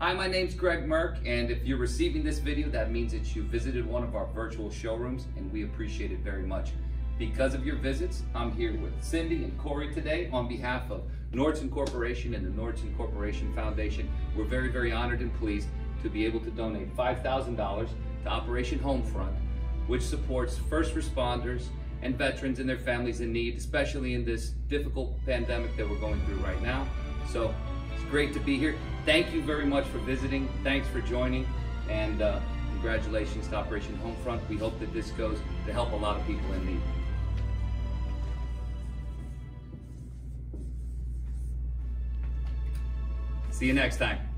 Hi, my name's Greg Merck, and if you're receiving this video, that means that you visited one of our virtual showrooms, and we appreciate it very much. Because of your visits, I'm here with Cindy and Corey today on behalf of Nordson Corporation and the Nordson Corporation Foundation. We're very, very honored and pleased to be able to donate $5,000 to Operation Homefront, which supports first responders and veterans and their families in need, especially in this difficult pandemic that we're going through right now. So great to be here. Thank you very much for visiting. Thanks for joining. And uh, congratulations to Operation Homefront. We hope that this goes to help a lot of people in need. See you next time.